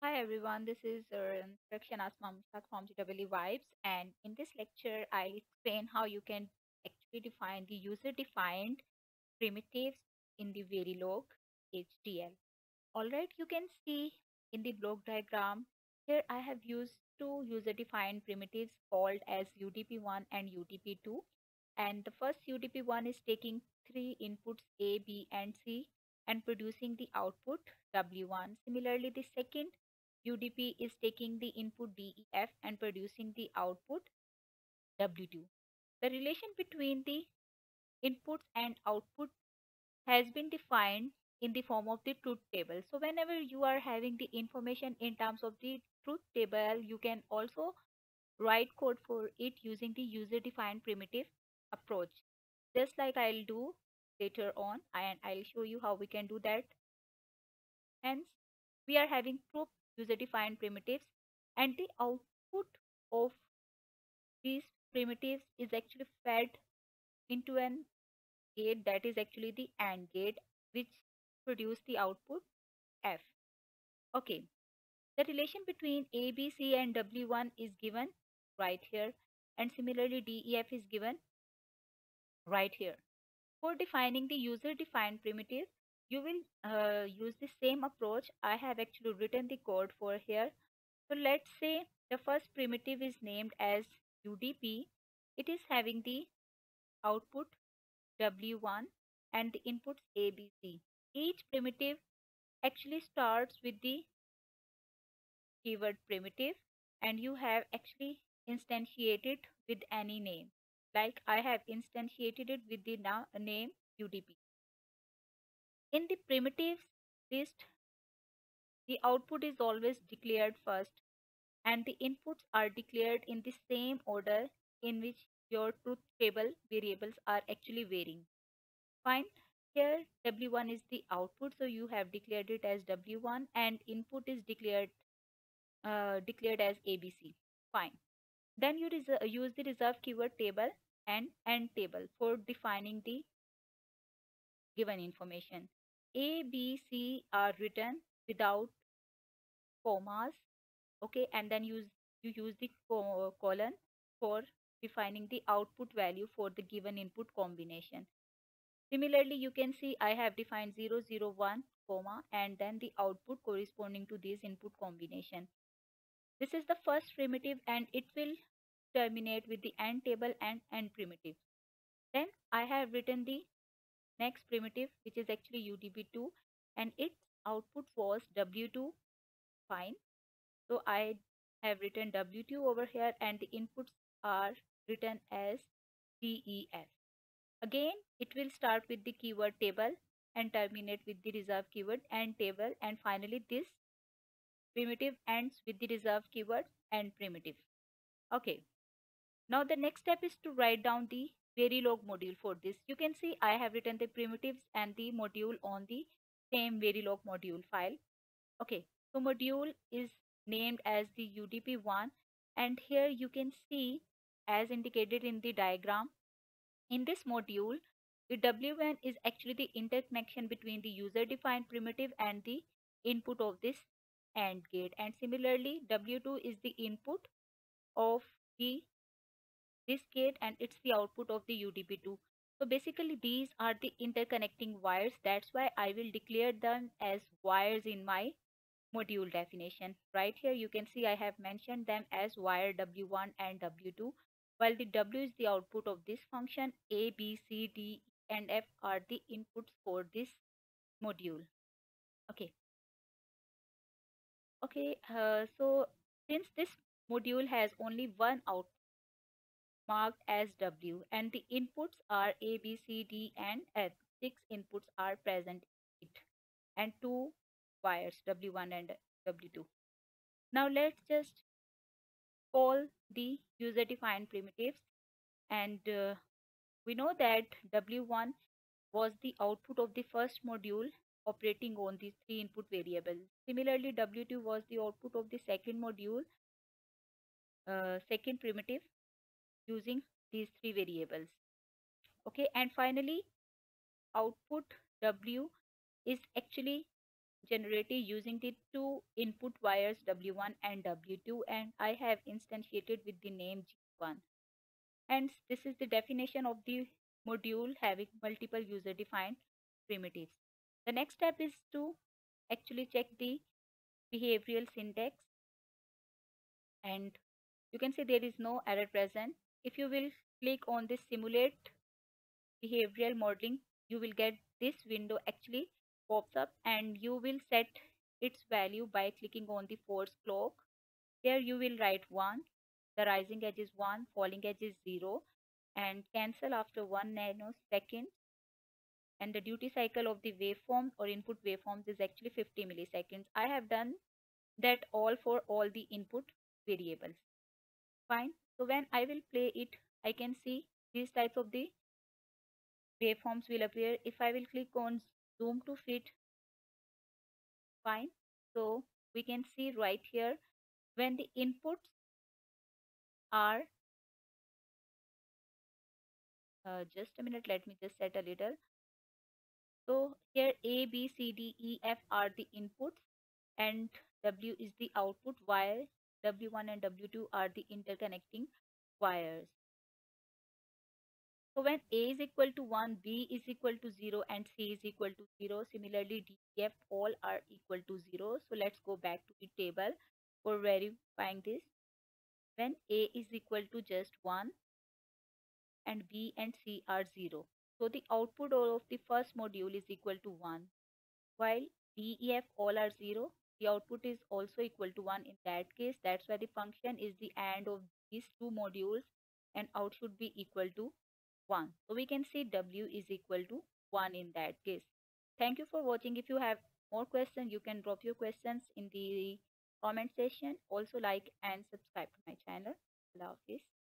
Hi everyone, this is uh, Rakshan Asma from EE-Vibes, and in this lecture, I'll explain how you can actually define the user-defined primitives in the Verilog HDL. Alright, you can see in the block diagram, here I have used two user-defined primitives called as UDP1 and UDP2. And the first UDP1 is taking three inputs A, B, and C and producing the output W1. Similarly, the second UDP is taking the input D, E, F and producing the output W2. The relation between the inputs and output has been defined in the form of the truth table. So whenever you are having the information in terms of the truth table, you can also write code for it using the user defined primitive approach. Just like I'll do later on and I'll show you how we can do that. Hence, we are having two user defined primitives and the output of these primitives is actually fed into an gate that is actually the AND gate which produce the output F. Okay, the relation between A, B, C and W1 is given right here and similarly D, E, F is given right here. For defining the user defined primitive, you will uh, use the same approach. I have actually written the code for here. So let's say the first primitive is named as UDP. It is having the output W1 and the inputs ABC. Each primitive actually starts with the keyword primitive and you have actually instantiated with any name. Like I have instantiated it with the na- name UDP. In the primitives list, the output is always declared first and the inputs are declared in the same order in which your truth table variables are actually varying. Fine. Here W1 is the output, so you have declared it as W1 and input is declared uh, declared as ABC. Fine. Then you use the reserved keyword table and end table for defining the given information. A, B, C are written without commas, okay, and then use you use the colon for defining the output value for the given input combination. Similarly, you can see I have defined 0, 0, 1, comma and then the output corresponding to this input combination. This is the first primitive and it will terminate with the end table and end primitive. Then I have written the next primitive which is actually UDP2 and its output was W2 fine. So I have written W2 over here and the inputs are written as DEF. Again, it will start with the keyword table and terminate with the reserved keyword end table and finally this primitive ends with the reserved keyword end primitive. Okay, now the next step is to write down the Verilog module for this. You can see I have written the primitives and the module on the same Verilog module file. Okay, so module is named as the UDP1 and here you can see as indicated in the diagram in this module the W1 is actually the interconnection between the user defined primitive and the input of this AND gate and similarly W2 is the input of the this gate and it's the output of the UDP2. So basically these are the interconnecting wires. That's why I will declare them as wires in my module definition. Right here you can see I have mentioned them as wire W1 and W2 while the W is the output of this function A, B, C, D and F are the inputs for this module. Okay. Okay. Uh, so since this module has only one output marked as W and the inputs are A, B, C, D and F. Six inputs are present in it and two wires W1 and W2. Now let's just call the user defined primitives and uh, we know that W1 was the output of the first module operating on these three input variables. Similarly, W2 was the output of the second module, uh, second primitive using these three variables. Okay, and finally, output W is actually generated using the two input wires W1 and W2 and I have instantiated with the name G1. And this is the definition of the module having multiple user-defined primitives. The next step is to actually check the behavioral syntax and you can see there is no error present. If you will click on this simulate behavioral modeling, you will get this window actually pops up and you will set its value by clicking on the force clock. Here you will write 1, the rising edge is 1, falling edge is 0 and cancel after 1 nanosecond and the duty cycle of the waveform or input waveforms is actually 50 milliseconds. I have done that all for all the input variables. Fine. So when I will play it, I can see these types of the waveforms will appear. If I will click on zoom to fit, fine. So we can see right here when the inputs are uh, just a minute let me just set a little so here A, B, C, D, E, F are the inputs and W is the output while W1 and W2 are the interconnecting wires. So when A is equal to 1, B is equal to 0 and C is equal to 0. Similarly, D, E, F all are equal to 0. So let's go back to the table for verifying this. When A is equal to just 1 and B and C are 0. So the output of the first module is equal to 1. While D, E, F all are 0, the output is also equal to 1 in that case. That's why the function is the AND of these two modules and out should be equal to 1. So we can see W is equal to 1 in that case. Thank you for watching. If you have more questions, you can drop your questions in the comment section. Also like and subscribe to my channel. Allah Hafiz.